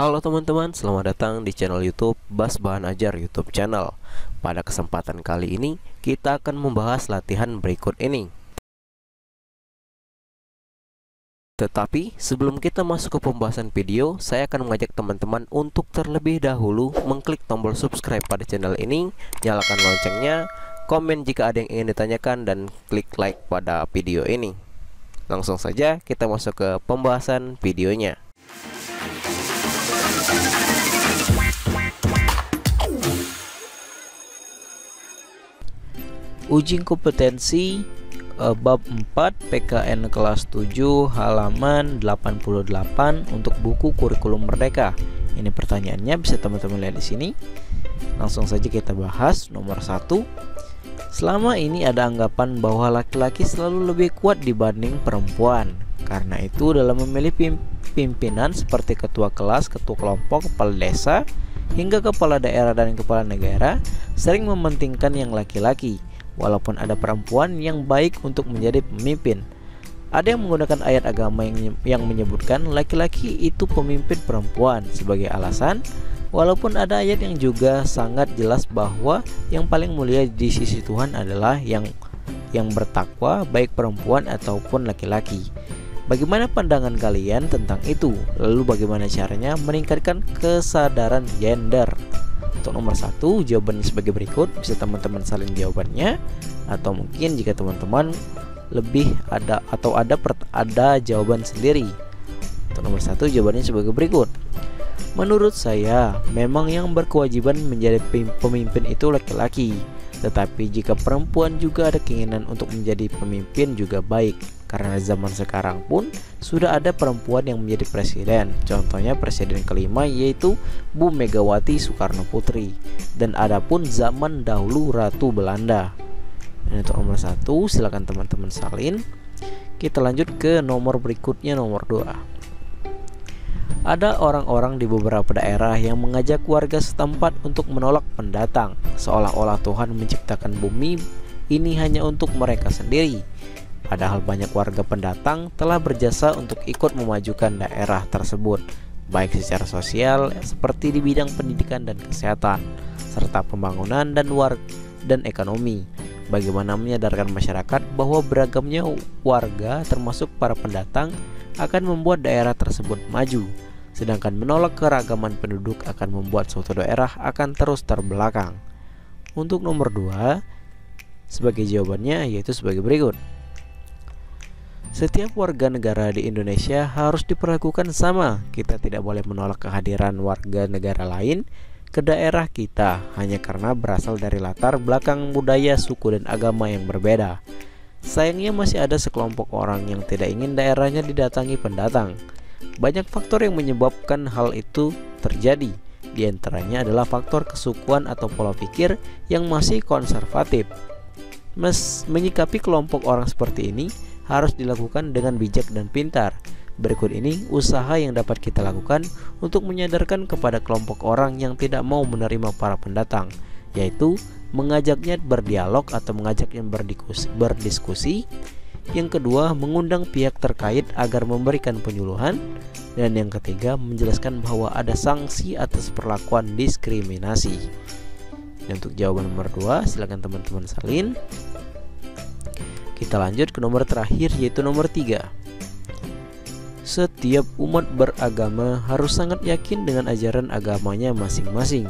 Halo teman-teman, selamat datang di channel YouTube Bas Bahan Ajar YouTube channel. Pada kesempatan kali ini, kita akan membahas latihan berikut ini. Tetapi sebelum kita masuk ke pembahasan video, saya akan mengajak teman-teman untuk terlebih dahulu mengklik tombol subscribe pada channel ini, nyalakan loncengnya, komen jika ada yang ingin ditanyakan, dan klik like pada video ini. Langsung saja kita masuk ke pembahasan videonya. Uji kompetensi uh, bab 4 PKN kelas 7 halaman 88 untuk buku kurikulum merdeka. Ini pertanyaannya bisa teman-teman lihat di sini. Langsung saja kita bahas nomor 1. Selama ini ada anggapan bahwa laki-laki selalu lebih kuat dibanding perempuan. Karena itu dalam memilih pimpinan seperti ketua kelas, ketua kelompok, kepala desa, hingga kepala daerah dan kepala negara sering mementingkan yang laki-laki walaupun ada perempuan yang baik untuk menjadi pemimpin. Ada yang menggunakan ayat agama yang, menyebutkan laki-laki itu pemimpin perempuan sebagai alasan, walaupun ada ayat yang juga sangat jelas bahwa yang paling mulia di sisi Tuhan adalah yang yang bertakwa baik perempuan ataupun laki-laki. Bagaimana pandangan kalian tentang itu? Lalu bagaimana caranya meningkatkan kesadaran gender? Untuk nomor satu, jawabannya sebagai berikut. Bisa teman-teman salin jawabannya, atau mungkin jika teman-teman lebih ada atau ada ada jawaban sendiri. Untuk nomor satu, jawabannya sebagai berikut. Menurut saya, memang yang berkewajiban menjadi pemimpin itu laki-laki. Tetapi jika perempuan juga ada keinginan untuk menjadi pemimpin juga baik karena zaman sekarang pun sudah ada perempuan yang menjadi presiden. Contohnya presiden kelima yaitu Bu Megawati Soekarno Putri dan adapun zaman dahulu Ratu Belanda. Ini untuk nomor satu, silakan teman-teman salin. Kita lanjut ke nomor berikutnya nomor 2. Ada orang-orang di beberapa daerah yang mengajak warga setempat untuk menolak pendatang, seolah-olah Tuhan menciptakan bumi ini hanya untuk mereka sendiri. Padahal banyak warga pendatang telah berjasa untuk ikut memajukan daerah tersebut, baik secara sosial seperti di bidang pendidikan dan kesehatan, serta pembangunan dan war dan ekonomi. Bagaimana menyadarkan masyarakat bahwa beragamnya warga termasuk para pendatang akan membuat daerah tersebut maju Sedangkan menolak keragaman penduduk akan membuat suatu daerah akan terus terbelakang. Untuk nomor 2, sebagai jawabannya yaitu sebagai berikut. Setiap warga negara di Indonesia harus diperlakukan sama. Kita tidak boleh menolak kehadiran warga negara lain ke daerah kita hanya karena berasal dari latar belakang budaya, suku, dan agama yang berbeda. Sayangnya masih ada sekelompok orang yang tidak ingin daerahnya didatangi pendatang. Banyak faktor yang menyebabkan hal itu terjadi. Di antaranya adalah faktor kesukuan atau pola pikir yang masih konservatif. Mes menyikapi kelompok orang seperti ini harus dilakukan dengan bijak dan pintar. Berikut ini usaha yang dapat kita lakukan untuk menyadarkan kepada kelompok orang yang tidak mau menerima para pendatang, yaitu mengajaknya berdialog atau mengajaknya berdiskusi, berdiskusi yang kedua, mengundang pihak terkait agar memberikan penyuluhan. Dan yang ketiga, menjelaskan bahwa ada sanksi atas perlakuan diskriminasi. Dan untuk jawaban nomor dua, silakan teman-teman salin. Kita lanjut ke nomor terakhir yaitu nomor tiga. Setiap umat beragama harus sangat yakin dengan ajaran agamanya masing-masing.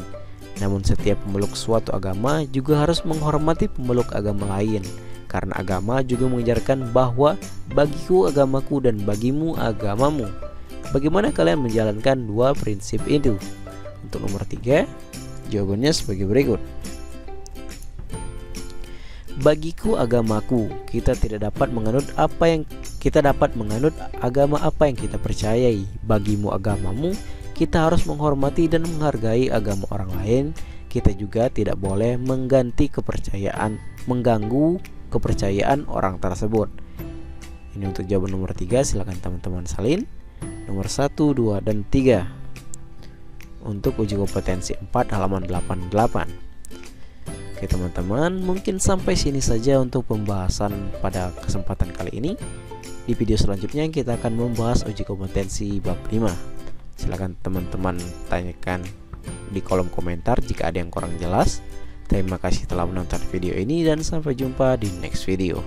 Namun setiap pemeluk suatu agama juga harus menghormati pemeluk agama lain karena agama juga mengajarkan bahwa bagiku agamaku dan bagimu agamamu. Bagaimana kalian menjalankan dua prinsip itu? Untuk nomor tiga, jawabannya sebagai berikut. Bagiku agamaku, kita tidak dapat menganut apa yang kita dapat menganut agama apa yang kita percayai. Bagimu agamamu, kita harus menghormati dan menghargai agama orang lain. Kita juga tidak boleh mengganti kepercayaan, mengganggu kepercayaan orang tersebut. Ini untuk jawaban nomor 3, silakan teman-teman salin. Nomor 1, 2, dan 3. Untuk uji kompetensi 4 halaman 88. Oke teman-teman, mungkin sampai sini saja untuk pembahasan pada kesempatan kali ini. Di video selanjutnya kita akan membahas uji kompetensi bab 5. Silahkan teman-teman tanyakan di kolom komentar jika ada yang kurang jelas. Terima kasih telah menonton video ini dan sampai jumpa di next video.